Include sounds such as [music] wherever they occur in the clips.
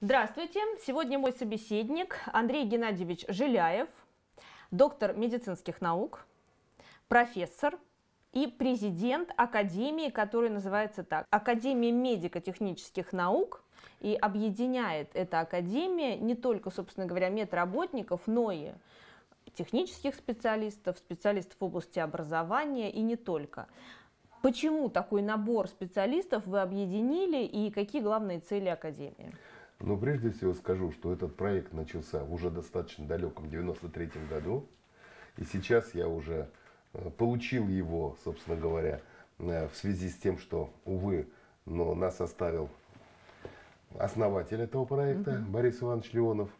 Здравствуйте! Сегодня мой собеседник Андрей Геннадьевич Жиляев, доктор медицинских наук, профессор и президент Академии, которая называется так Академия медико-технических наук. И объединяет эта Академия не только, собственно говоря, медработников, но и технических специалистов, специалистов в области образования и не только. Почему такой набор специалистов вы объединили и какие главные цели Академии? Ну, прежде всего скажу, что этот проект начался в уже достаточно далеком 93 году. И сейчас я уже э, получил его, собственно говоря, э, в связи с тем, что, увы, но нас оставил основатель этого проекта угу. Борис Иванович Леонов,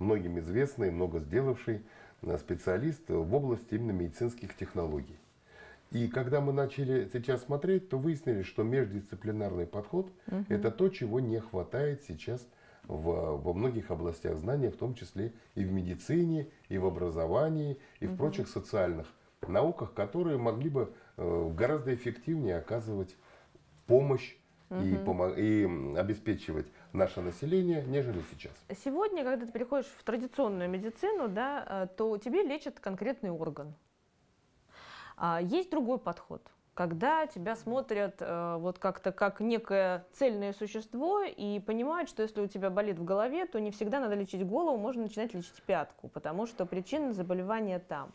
многим известный, много сделавший э, специалист в области именно медицинских технологий. И когда мы начали сейчас смотреть, то выяснили, что междисциплинарный подход угу. это то, чего не хватает сейчас в, во многих областях знания, в том числе и в медицине, и в образовании, и в прочих социальных науках, которые могли бы э, гораздо эффективнее оказывать помощь и, помог, и обеспечивать наше население, нежели сейчас. Сегодня, когда ты переходишь в традиционную медицину, да, э, то тебе лечат конкретный орган. А есть другой подход, когда тебя смотрят э, вот как-то как некое цельное существо и понимают, что если у тебя болит в голове, то не всегда надо лечить голову, можно начинать лечить пятку, потому что причина заболевания там.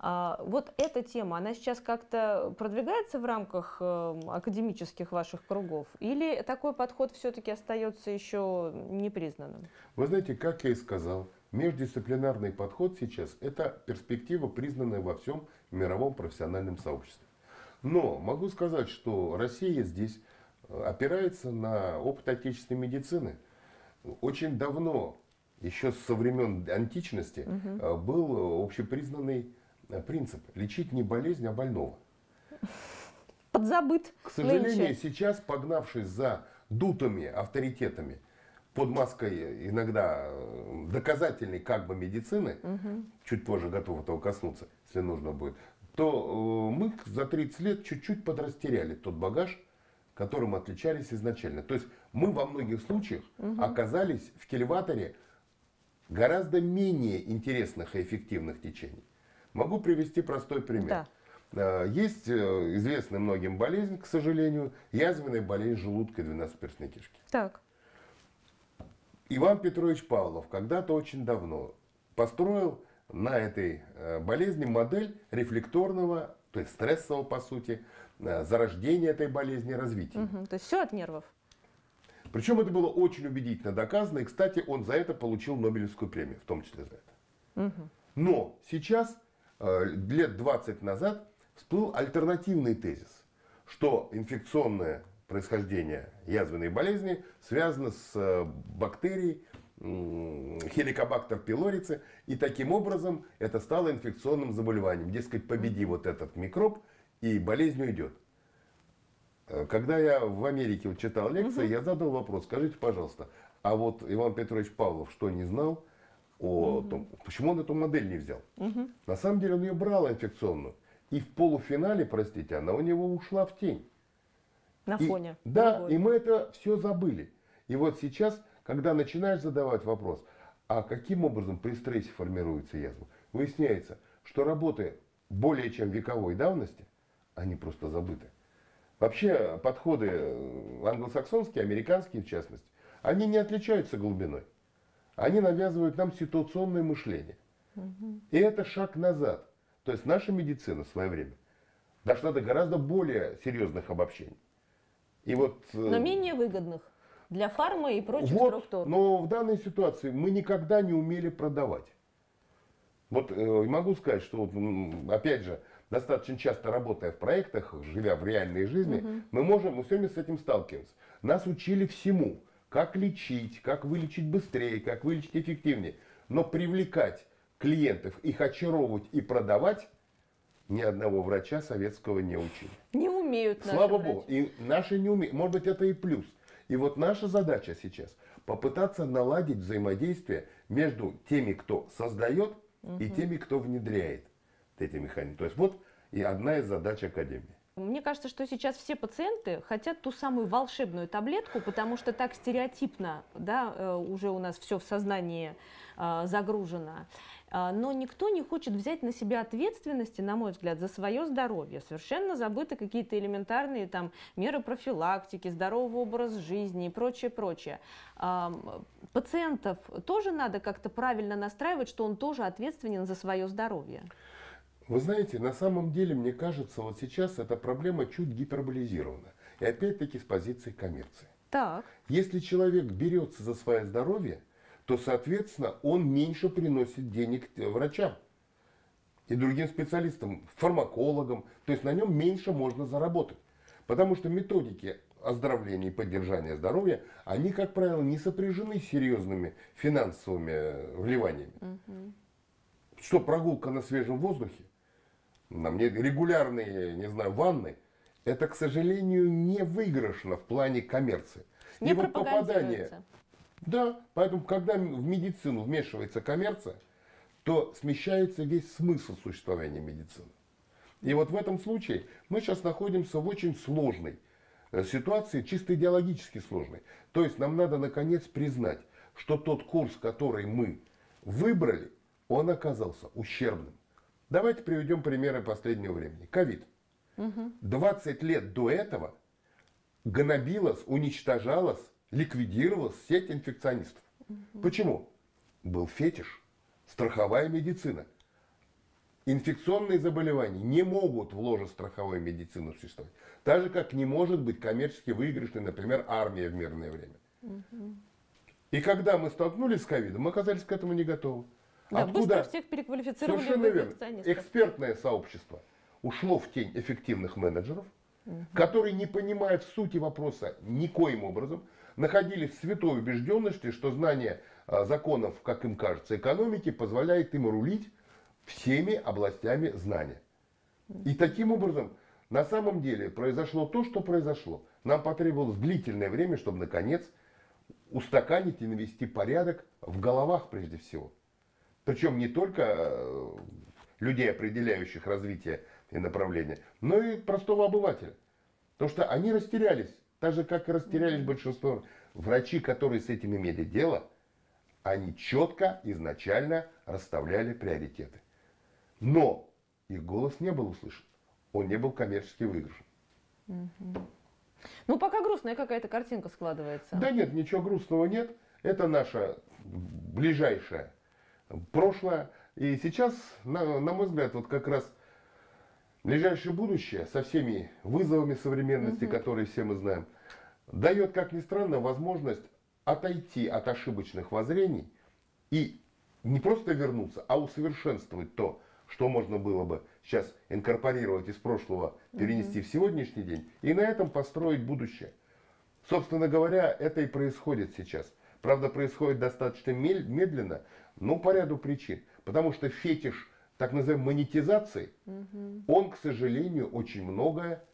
А, вот эта тема, она сейчас как-то продвигается в рамках э, академических ваших кругов? Или такой подход все-таки остается еще непризнанным? Вы знаете, как я и сказал, Междисциплинарный подход сейчас – это перспектива, признанная во всем мировом профессиональном сообществе. Но могу сказать, что Россия здесь э, опирается на опыт отечественной медицины. Очень давно, еще со времен античности, угу. был общепризнанный э, принцип – лечить не болезнь, а больного. Подзабыт. К сожалению, нынче. сейчас, погнавшись за дутыми авторитетами, под маской иногда доказательной как бы медицины, угу. чуть позже готов этого коснуться, если нужно будет, то э, мы за 30 лет чуть-чуть подрастеряли тот багаж, которым отличались изначально. То есть мы во многих случаях угу. оказались в кельваторе гораздо менее интересных и эффективных течений. Могу привести простой пример. Да. Э, есть известная многим болезнь, к сожалению, язвенная болезнь желудка и двенадцатиперстной кишки. Так. Иван Петрович Павлов когда-то очень давно построил на этой э, болезни модель рефлекторного, то есть стрессового, по сути, э, зарождения этой болезни, развития. Угу, то есть все от нервов. Причем это было очень убедительно доказано. И, кстати, он за это получил Нобелевскую премию, в том числе за это. Угу. Но сейчас, э, лет 20 назад, всплыл альтернативный тезис, что инфекционное происхождения язвенной болезни связано с бактерией хеликобактер пилорицы. И таким образом это стало инфекционным заболеванием. Дескать, победи вот этот микроб, и болезнь уйдет. Э, когда я в Америке читал лекции, угу. я задал вопрос, скажите, пожалуйста, а вот Иван Петрович Павлов что, не знал о угу. том, почему он эту модель не взял? Угу. На самом деле он ее брал инфекционную. И в полуфинале, простите, она у него ушла в тень. На фоне. И, да, и мы это все забыли. И вот сейчас, когда начинаешь задавать вопрос, а каким образом при стрессе формируется язва, выясняется, что работы более чем вековой давности, они просто забыты. Вообще подходы э, англосаксонские, американские в частности, они не отличаются глубиной. Они навязывают нам ситуационное мышление. Угу. И это шаг назад. То есть наша медицина в свое время дошла до гораздо более серьезных обобщений. И вот, э, но менее выгодных для фармы и прочих вот, структур. Но в данной ситуации мы никогда не умели продавать. Вот э, могу сказать, что вот, опять же, достаточно часто работая в проектах, живя в реальной жизни, угу. мы можем, мы все время с этим сталкиваемся. Нас учили всему, как лечить, как вылечить быстрее, как вылечить эффективнее. Но привлекать клиентов, их очаровывать и продавать ни одного врача советского не учили. Не умеют наши Слава врачи. Богу. И наши не умеют. Может быть, это и плюс. И вот наша задача сейчас попытаться наладить взаимодействие между теми, кто создает, угу. и теми, кто внедряет эти механизмы. То есть вот и одна из задач Академии. Мне кажется, что сейчас все пациенты хотят ту самую волшебную таблетку, потому что так стереотипно, да, э, уже у нас все в сознании э, загружено. А, но никто не хочет взять на себя ответственности, на мой взгляд, за свое здоровье. Совершенно забыты какие-то элементарные там меры профилактики, здоровый образ жизни и прочее, прочее. Пациентов тоже надо как-то правильно настраивать, что он тоже ответственен за свое здоровье. Вы знаете, на самом деле, мне кажется, вот сейчас эта проблема чуть гиперболизирована. И опять-таки с позиции коммерции. Так. Если человек берется за свое здоровье, то, соответственно, он меньше приносит денег врачам и другим специалистам, фармакологам. То есть на нем меньше можно заработать. Потому что методики оздоровления и поддержания здоровья, они, как правило, не сопряжены с серьезными финансовыми вливаниями. Угу. Что прогулка на свежем воздухе, на мне регулярные, не знаю, ванны, это, к сожалению, не выигрышно в плане коммерции. Не и вот попадание да, поэтому, когда в медицину вмешивается коммерция, то смещается весь смысл существования медицины. И вот в этом случае мы сейчас находимся в очень сложной э, ситуации, чисто идеологически сложной. То есть нам надо наконец признать, что тот курс, который мы выбрали, он оказался ущербным. Давайте приведем примеры последнего времени. Ковид. 20 лет до этого гнобилось, уничтожалось ликвидировалась сеть инфекционистов. Угу. Почему? Был фетиш, страховая медицина. Инфекционные заболевания не могут в ложе страховой медицины существовать. Так же, как не может быть коммерчески выигрышной, например, армия в мирное время. Угу. И когда мы столкнулись с ковидом, мы оказались к этому не готовы. Да, Откуда? быстро всех переквалифицировали Совершенно верно. Экспертное сообщество ушло в тень эффективных менеджеров, угу. которые не понимают сути вопроса никоим образом, находились в святой убежденности, что знание а, законов, как им кажется, экономики позволяет им рулить всеми областями знания. И таким образом, на самом деле, произошло то, что произошло. Нам потребовалось длительное время, чтобы, наконец, устаканить и навести порядок в головах прежде всего. Причем не только э, людей, определяющих развитие и направление, но и простого обывателя. Потому что они растерялись так же, как и растерялись большинство врачи, которые с этим имели дело, они четко изначально расставляли приоритеты. Но их голос не был услышан. Он не был коммерчески выигрышен. Ну, пока грустная какая-то картинка складывается. Да нет, ничего грустного нет. Это наше ближайшее прошлое. И сейчас, на, на мой взгляд, вот как раз ближайшее будущее со всеми вызовами современности, угу. которые все мы знаем, дает, как ни странно, возможность отойти от ошибочных воззрений и не просто вернуться, а усовершенствовать то, что можно было бы сейчас инкорпорировать из прошлого, перенести угу. в сегодняшний день, и на этом построить будущее. Собственно говоря, это и происходит сейчас. Правда, происходит достаточно медленно, но по ряду причин. Потому что фетиш так называемой монетизации, угу. он, к сожалению, очень многое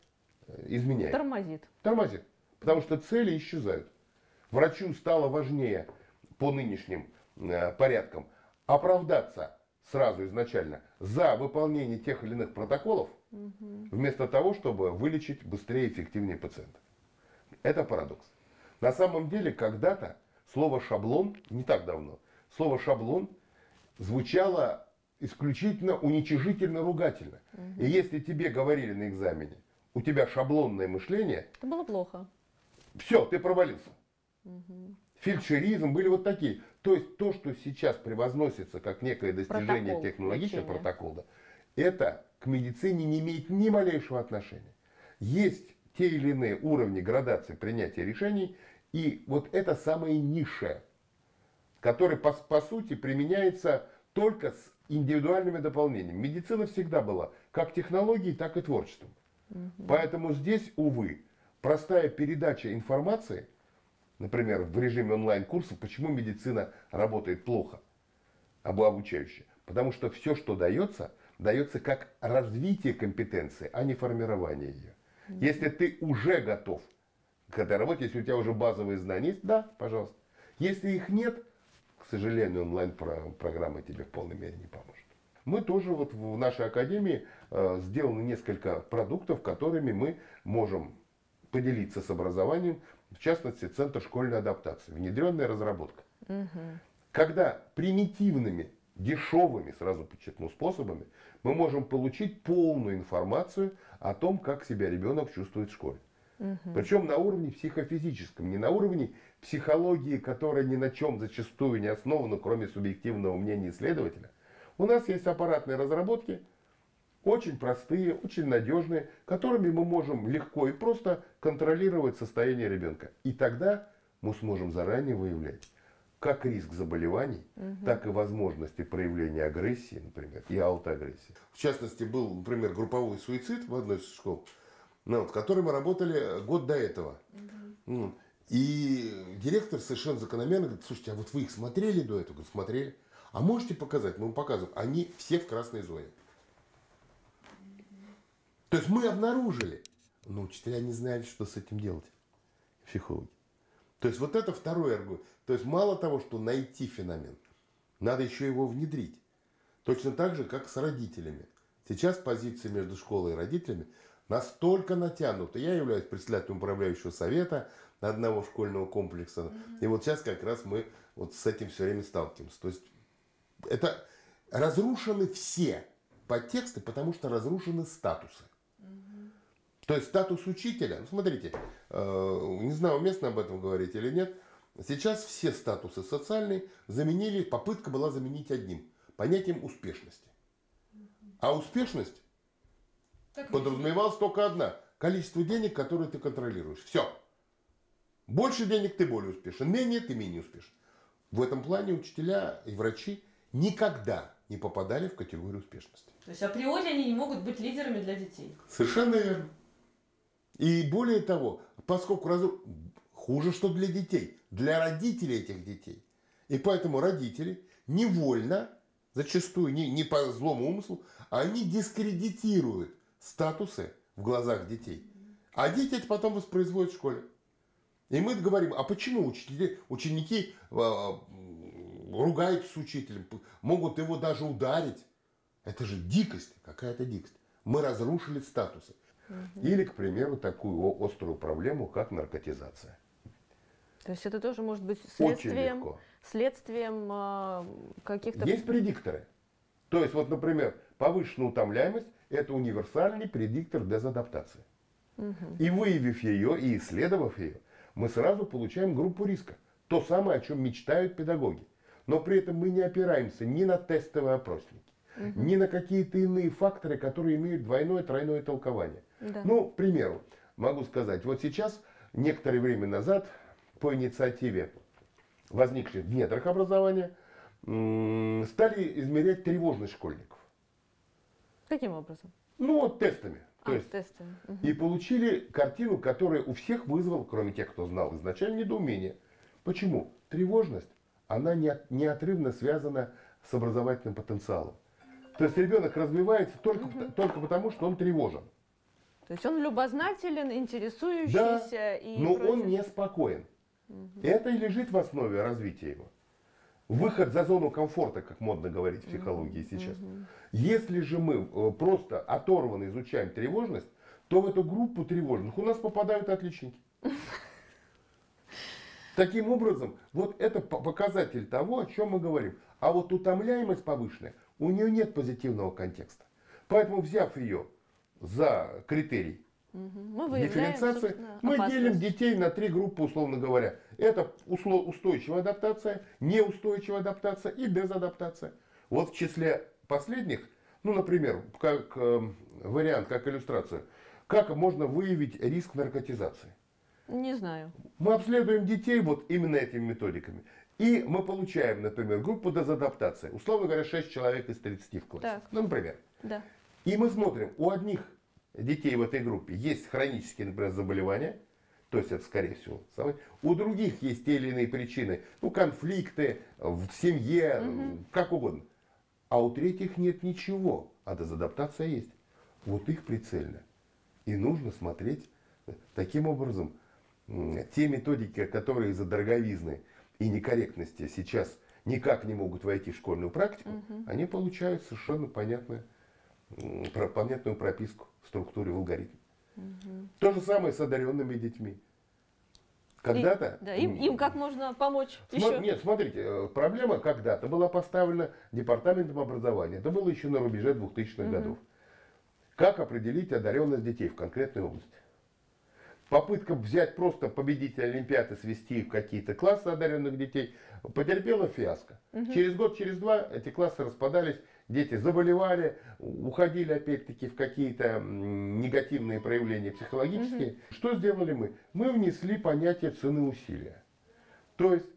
э, изменяет. Тормозит. Тормозит. Потому что цели исчезают. Врачу стало важнее по нынешним э, порядкам оправдаться сразу изначально за выполнение тех или иных протоколов, угу. вместо того, чтобы вылечить быстрее и эффективнее пациента. Это парадокс. На самом деле, когда-то слово шаблон, не так давно, слово шаблон звучало исключительно уничижительно ругательно. Угу. И если тебе говорили на экзамене, у тебя шаблонное мышление... Это было плохо. Все, ты провалился. Угу. Фельдшеризм были вот такие. То есть то, что сейчас превозносится как некое достижение технологичного протокола, это к медицине не имеет ни малейшего отношения. Есть те или иные уровни градации принятия решений, и вот это самое низшее, которое по, по сути применяется только с индивидуальными дополнениями. Медицина всегда была как технологией, так и творчеством. Угу. Поэтому здесь, увы, простая передача информации, например, в режиме онлайн-курсов, почему медицина работает плохо, обучающая. Потому что все, что дается, дается как развитие компетенции, а не формирование ее. Угу. Если ты уже готов к этой работе, если у тебя уже базовые знания есть, да, пожалуйста. Если их нет, сожалению, онлайн-программа тебе в полной мере не поможет. мы тоже вот в нашей академии э, сделаны несколько продуктов, которыми мы можем поделиться с образованием, в частности, Центр школьной адаптации, внедренная разработка. Угу. Когда примитивными, дешевыми, сразу подчеркну, способами мы можем получить полную информацию о том, как себя ребенок чувствует в школе. Угу. Причем на уровне психофизическом, не на уровне психологии, которая ни на чем зачастую не основана, кроме субъективного мнения исследователя. У нас есть аппаратные разработки, очень простые, очень надежные, которыми мы можем легко и просто контролировать состояние ребенка. И тогда мы сможем заранее выявлять как риск заболеваний, угу. так и возможности проявления агрессии, например, и аутоагрессии. В частности, был, например, групповой суицид в одной из школ, ну, вот, в которой мы работали год до этого. Угу. И директор совершенно закономерно говорит, слушайте, а вот вы их смотрели до этого? Говорит, смотрели. А можете показать? Мы вам показываем. Они все в красной зоне. То есть мы обнаружили, но учителя не знали, что с этим делать. Психологи. То есть вот это второй аргумент. То есть мало того, что найти феномен, надо еще его внедрить. Точно так же, как с родителями. Сейчас позиции между школой и родителями настолько натянуты. Я являюсь председателем управляющего совета одного школьного комплекса. Mm-hmm. И вот сейчас как раз мы вот с этим все время сталкиваемся. То есть это разрушены все подтексты, потому что разрушены статусы. То есть статус учителя, ну, смотрите, э, не знаю, уместно об этом говорить или нет, сейчас все статусы социальные заменили, попытка была заменить одним, понятием успешности. А успешность так подразумевалась только одна, количество денег, которые ты контролируешь. Все. Больше денег ты более успешен, менее ты менее успешен. В этом плане учителя и врачи никогда не попадали в категорию успешности. То есть априори они не могут быть лидерами для детей. Совершенно верно. И более того, поскольку раз... хуже, что для детей, для родителей этих детей. И поэтому родители невольно, зачастую не, не по злому умыслу, они дискредитируют статусы в глазах детей. А дети это потом воспроизводят в школе. И мы говорим, а почему учителя, ученики э, ругаются с учителем, могут его даже ударить? Это же дикость, какая-то дикость. Мы разрушили статусы. Угу. Или, к примеру, такую острую проблему, как наркотизация. То есть это тоже может быть следствием, следствием э, каких-то... Есть предикторы. То есть, вот, например, повышенная утомляемость – это универсальный предиктор дезадаптации. Угу. И выявив ее, и исследовав ее, мы сразу получаем группу риска. То самое, о чем мечтают педагоги. Но при этом мы не опираемся ни на тестовые опросники, угу. ни на какие-то иные факторы, которые имеют двойное, тройное толкование. Да. Ну, к примеру, могу сказать, вот сейчас, некоторое время назад, по инициативе возникшей в недрах образования, стали измерять тревожность школьников. Каким образом? Ну, вот тестами. То а, есть, тестами. Угу. И получили картину, которая у всех вызвала, кроме тех, кто знал изначально, недоумение. Почему? Тревожность, она не, неотрывно связана с образовательным потенциалом. То есть ребенок развивается только, угу. только потому, что он тревожен. То есть он любознателен, интересующийся да, и. Но прочее. он не спокоен. Угу. Это и лежит в основе развития его. Выход за зону комфорта, как модно говорить в психологии угу. сейчас. Угу. Если же мы э, просто оторванно изучаем тревожность, то в эту группу тревожных у нас попадают отличники. [laughs] Таким образом, вот это показатель того, о чем мы говорим. А вот утомляемость повышенная, у нее нет позитивного контекста. Поэтому, взяв ее за критерий мы дифференциации, мы делим детей на три группы, условно говоря. Это устойчивая адаптация, неустойчивая адаптация и дезадаптация. Вот в числе последних, ну, например, как э, вариант, как иллюстрация, как можно выявить риск наркотизации? Не знаю. Мы обследуем детей вот именно этими методиками. И мы получаем, например, группу дезадаптации. Условно говоря, 6 человек из 30 в классе. Так. Ну, например. Да. И мы смотрим, у одних детей в этой группе есть хронические, например, заболевания, то есть это скорее всего. У других есть те или иные причины, ну конфликты в семье, угу. как угодно. А у третьих нет ничего, а дезадаптация есть. Вот их прицельно. И нужно смотреть таким образом те методики, которые из-за дороговизны и некорректности сейчас никак не могут войти в школьную практику, угу. они получают совершенно понятную, понятную прописку в структуре, в алгоритме. Угу. То же самое с одаренными детьми. Когда-то... Да, им, им как можно помочь Сма- еще? Нет, смотрите, э, проблема когда-то была поставлена департаментом образования. Это было еще на рубеже 2000-х угу. годов. Как определить одаренность детей в конкретной области? Попытка взять просто победителя Олимпиады, свести в какие-то классы одаренных детей, потерпела фиаско. Угу. Через год, через два эти классы распадались дети заболевали, уходили опять-таки в какие-то негативные проявления психологические. Угу. Что сделали мы? Мы внесли понятие цены усилия. То есть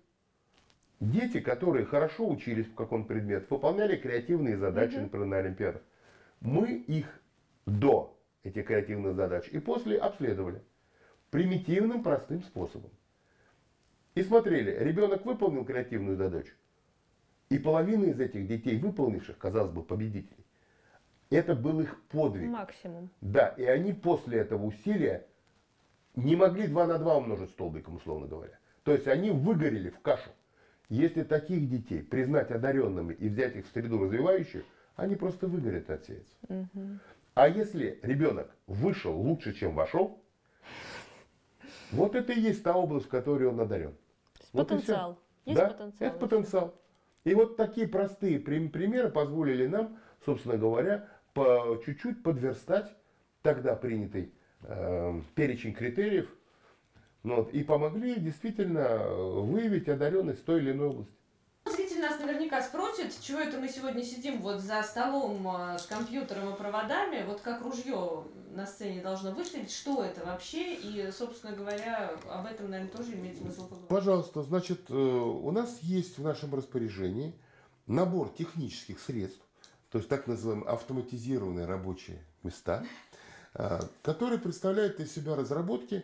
дети, которые хорошо учились в каком-то предмете, выполняли креативные задачи, угу. например, на Олимпиадах, мы их до этих креативных задач и после обследовали примитивным простым способом. И смотрели, ребенок выполнил креативную задачу, и половина из этих детей, выполнивших, казалось бы, победителей, это был их подвиг. Максимум. Да, и они после этого усилия не могли 2 на 2 умножить столбиком, условно говоря. То есть они выгорели в кашу. Если таких детей признать одаренными и взять их в среду развивающую, они просто выгорят от отсеются. Угу. А если ребенок вышел лучше, чем вошел, вот это и есть та область, в которой он одарен. Вот потенциал. Есть да? потенциал. Это потенциал. И вот такие простые примеры позволили нам, собственно говоря, по чуть-чуть подверстать тогда принятый э, перечень критериев. Ну, вот, и помогли действительно э, выявить одаренность той или иной области нас наверняка спросит, чего это мы сегодня сидим вот за столом а, с компьютером и проводами, вот как ружье на сцене должно выстрелить, что это вообще, и, собственно говоря, об этом, наверное, тоже имеет смысл поговорить. Пожалуйста, значит, э, у нас есть в нашем распоряжении набор технических средств, то есть так называемые автоматизированные рабочие места, э, которые представляют из себя разработки,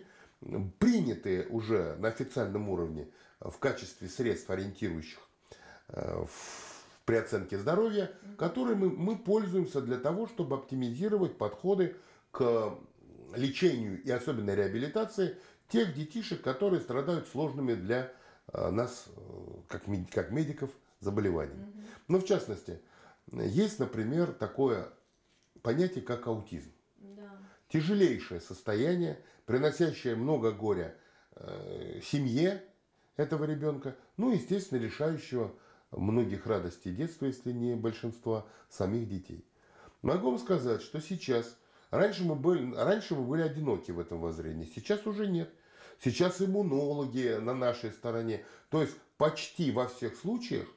принятые уже на официальном уровне в качестве средств, ориентирующих при оценке здоровья, которой мы, мы пользуемся для того, чтобы оптимизировать подходы к лечению и особенно реабилитации тех детишек, которые страдают сложными для э, нас, э, как, как медиков, заболеваниями. Ну, в частности, есть, например, такое понятие, как аутизм. Да. Тяжелейшее состояние, приносящее много горя э, семье этого ребенка, ну, естественно, лишающего многих радостей детства, если не большинства самих детей. Могу вам сказать, что сейчас, раньше мы были, раньше мы были одиноки в этом воззрении, сейчас уже нет. Сейчас иммунологи на нашей стороне. То есть почти во всех случаях,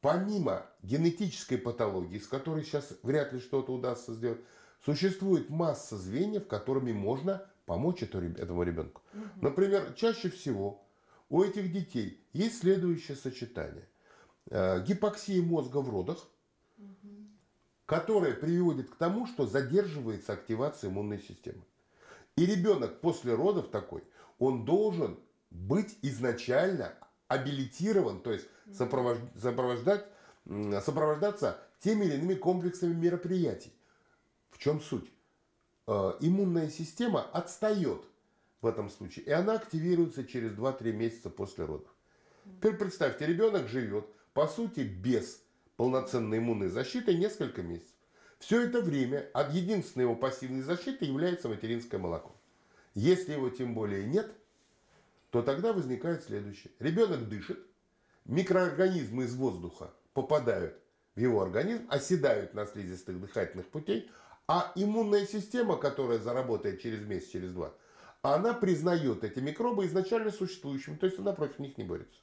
помимо генетической патологии, с которой сейчас вряд ли что-то удастся сделать, существует масса звеньев, которыми можно помочь этому ребенку. Например, чаще всего у этих детей есть следующее сочетание. Э, гипоксии мозга в родах, которая приводит к тому, что задерживается активация иммунной системы. И ребенок после родов такой, он должен быть изначально абилитирован, то есть сопровождать, сопровождаться теми или иными комплексами мероприятий. В чем суть? Э, иммунная система отстает в этом случае, и она активируется через 2-3 месяца после родов. Теперь представьте, ребенок живет по сути, без полноценной иммунной защиты несколько месяцев. Все это время от единственной его пассивной защиты является материнское молоко. Если его тем более нет, то тогда возникает следующее. Ребенок дышит, микроорганизмы из воздуха попадают в его организм, оседают на слизистых дыхательных путей, а иммунная система, которая заработает через месяц, через два, она признает эти микробы изначально существующими, то есть она против них не борется.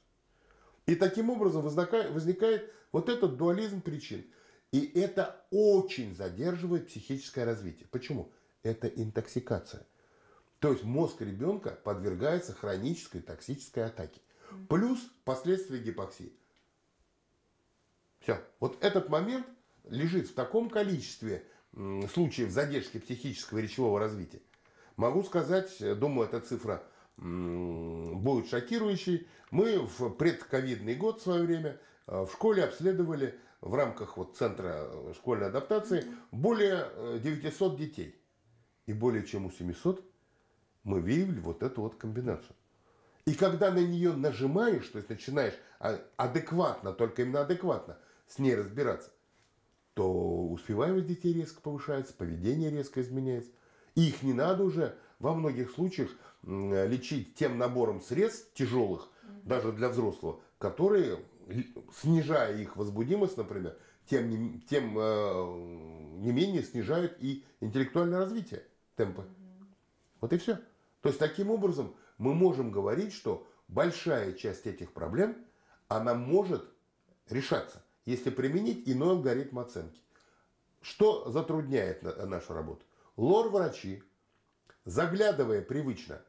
И таким образом возникает, возникает вот этот дуализм причин. И это очень задерживает психическое развитие. Почему? Это интоксикация. То есть мозг ребенка подвергается хронической токсической атаке. Плюс последствия гипоксии. Все. Вот этот момент лежит в таком количестве случаев задержки психического и речевого развития. Могу сказать, думаю, эта цифра будет шокирующий. Мы в предковидный год в свое время э, в школе обследовали в рамках вот центра э, школьной адаптации более 900 э, детей. И более чем у 700 мы выявили вот эту вот комбинацию. И когда на нее нажимаешь, то есть начинаешь а, адекватно, только именно адекватно с ней разбираться, то успеваемость детей резко повышается, поведение резко изменяется. И их не надо уже во многих случаях лечить тем набором средств тяжелых, даже для взрослого, которые, снижая их возбудимость, например, тем, не, тем э, не менее снижают и интеллектуальное развитие темпы. Вот и все. То есть таким образом мы можем говорить, что большая часть этих проблем, она может решаться, если применить иной алгоритм оценки. Что затрудняет нашу работу? Лор-врачи, заглядывая привычно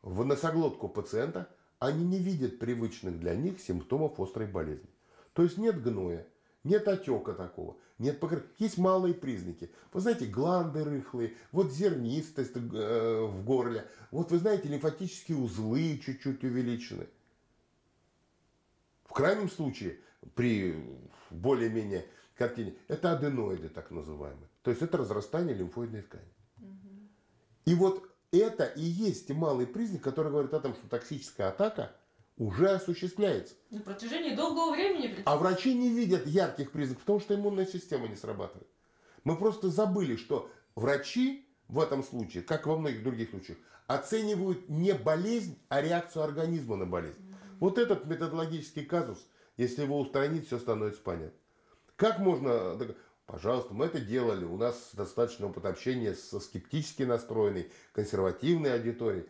в носоглотку пациента, они не видят привычных для них симптомов острой болезни. То есть нет гноя, нет отека такого, нет покрытия. Есть малые признаки. Вы знаете, гланды рыхлые, вот зернистость э, в горле, вот вы знаете, лимфатические узлы чуть-чуть увеличены. В крайнем случае, при более-менее картине, это аденоиды так называемые. То есть это разрастание лимфоидной ткани. И вот это и есть малый признак, который говорит о том, что токсическая атака уже осуществляется. На протяжении долгого времени. А врачи не видят ярких признаков, потому что иммунная система не срабатывает. Мы просто забыли, что врачи в этом случае, как во многих других случаях, оценивают не болезнь, а реакцию организма на болезнь. mm Вот этот методологический казус, если его устранить, все становится понятно. Как можно... Пожалуйста, мы это делали. У нас достаточно опыт общения со скептически настроенной, консервативной аудиторией.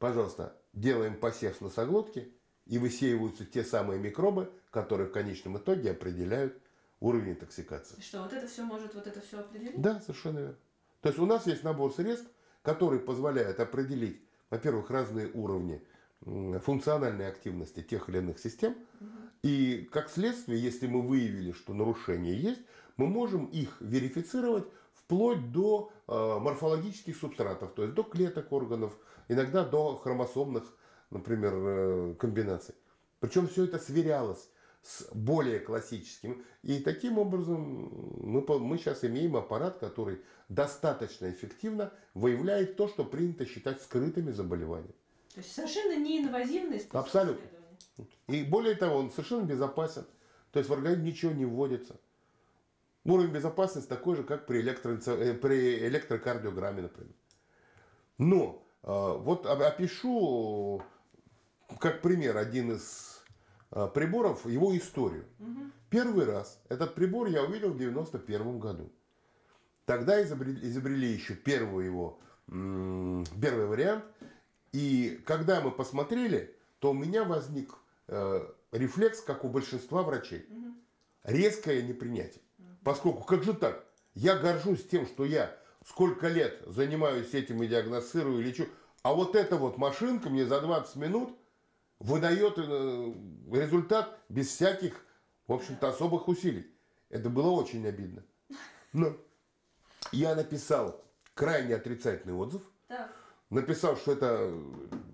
Пожалуйста, делаем посев носоглотки, и высеиваются те самые микробы, которые в конечном итоге определяют уровень интоксикации. Что, вот это все может вот это все определить? Да, совершенно верно. То есть у нас есть набор средств, который позволяет определить, во-первых, разные уровни функциональной активности тех или иных систем. Угу. И как следствие, если мы выявили, что нарушения есть, мы можем их верифицировать вплоть до э, морфологических субстратов, то есть до клеток органов, иногда до хромосомных, например, э, комбинаций. Причем все это сверялось с более классическим. И таким образом мы, мы сейчас имеем аппарат, который достаточно эффективно выявляет то, что принято считать скрытыми заболеваниями. То есть совершенно неинвазивный способ Абсолютно. И более того, он совершенно безопасен. То есть в организм ничего не вводится. Уровень безопасности такой же, как при, электро... Э, при электрокардиограмме, например. Но э, вот опишу, как пример, один из э, приборов, его историю. Угу. Первый раз этот прибор я увидел в 91 году. Тогда изобрели, изобрели еще первый его, первый вариант. И когда мы посмотрели, то у меня возник рефлекс, как у большинства врачей. Угу. Резкое непринятие. Поскольку, как же так? Я горжусь тем, что я сколько лет занимаюсь этим и диагностирую, и лечу. А вот эта вот машинка мне за 20 минут выдает э, результат без всяких, в общем-то, особых усилий. Это было очень обидно. Но я написал крайне отрицательный отзыв. Так. Написал, что это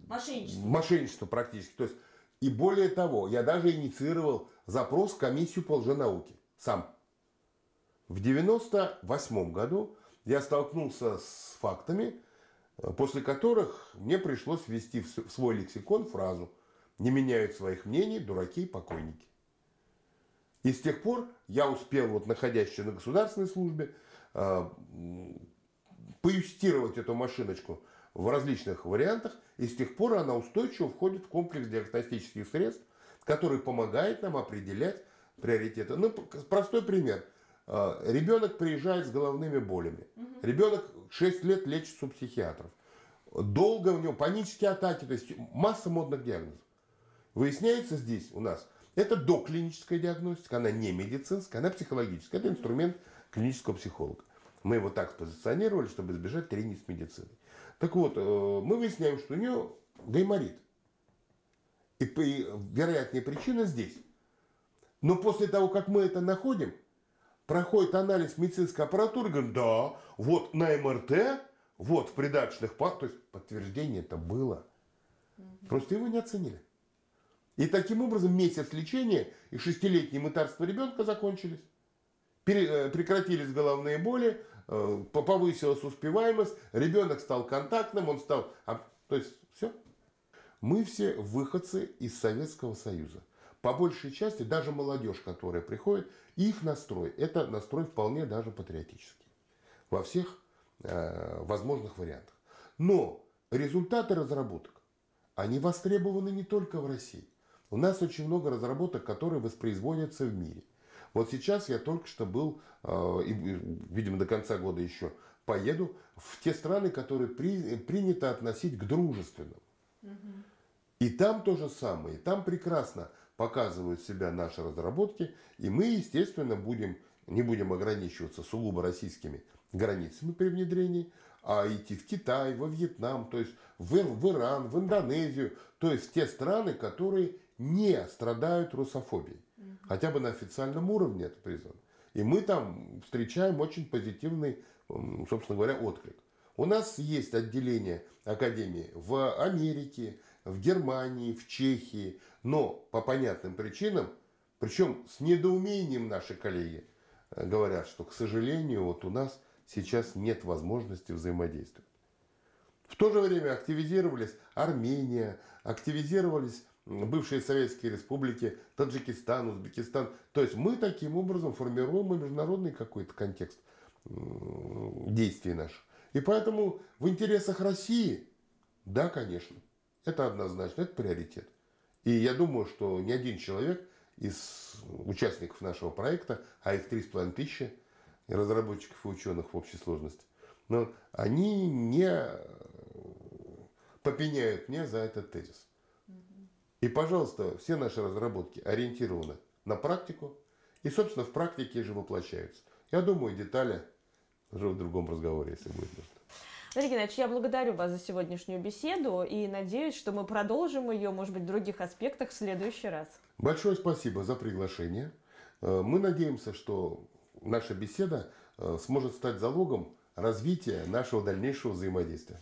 мошенничество. мошенничество практически. То есть, и более того, я даже инициировал запрос в комиссию по лженауке. Сам. В 1998 году я столкнулся с фактами, после которых мне пришлось ввести в свой лексикон фразу «Не меняют своих мнений дураки и покойники». И с тех пор я успел, вот находящийся на государственной службе, э, поюстировать эту машиночку в различных вариантах, и с тех пор она устойчиво входит в комплекс диагностических средств, который помогает нам определять приоритеты. Ну, простой пример. А, ребенок приезжает с головными болями. Ребенок 6 лет лечится у психиатров. Долго у него панические атаки, то есть масса модных диагнозов. Выясняется здесь у нас, это доклиническая диагностика, она не медицинская, она психологическая. Это инструмент клинического психолога. Мы его так позиционировали, чтобы избежать трения с медициной. Так вот, э, мы выясняем, что у нее гайморит. И вероятнее причина здесь. Но после того, как мы это находим, проходит анализ медицинской аппаратуры, говорит, да, вот на МРТ, вот в придаточных то есть подтверждение это было. Просто его не оценили. И таким образом месяц лечения и шестилетнее мытарство ребенка закончились. Э, прекратились головные боли, э, повысилась успеваемость, ребенок стал контактным, он стал... А, то есть все. мы все выходцы из Советского Союза. По большей части даже молодежь, которая приходит, их настрой, это настрой вполне даже патриотический. Во всех э, возможных вариантах. Но результаты разработок, они востребованы не только в России. У нас очень много разработок, которые воспроизводятся в мире. Вот сейчас я только что был, э, и, видимо, до конца года еще поеду в те страны, которые при, принято относить к дружественным. И там то же самое. Там прекрасно показывают себя наши разработки. И мы, естественно, будем, не будем ограничиваться сугубо российскими границами при внедрении, а идти в Китай, во Вьетнам, то есть в, в Иран, в Индонезию, то есть в те страны, которые не страдают русофобией. Хотя бы на официальном уровне это признано. И мы там встречаем очень позитивный, собственно говоря, отклик. У нас есть отделение Академии в Америке, в Германии, в Чехии, но по понятным причинам, причем с недоумением наши коллеги э, говорят, что, к сожалению, вот у нас сейчас нет возможности взаимодействовать. В то же время активизировались Армения, активизировались бывшие советские республики, Таджикистан, Узбекистан. То есть мы таким образом формируем международный какой-то контекст действий наших. И поэтому в интересах России, да, конечно, это однозначно, это приоритет. И я думаю, что ни один человек из участников нашего проекта, а их 3,5 тысячи, разработчиков и ученых в общей сложности, но они не попеняют мне за этот тезис. И, пожалуйста, все наши разработки ориентированы на практику и, собственно, в практике же воплощаются. Я думаю, детали уже в другом разговоре, если будет нужно. Дмитрий Геннадьевич, я благодарю вас за сегодняшнюю беседу и надеюсь, что мы продолжим ее, может быть, в других аспектах в следующий раз. Большое спасибо за приглашение. Э, мы надеемся, что наша беседа э, сможет стать залогом развития нашего дальнейшего взаимодействия.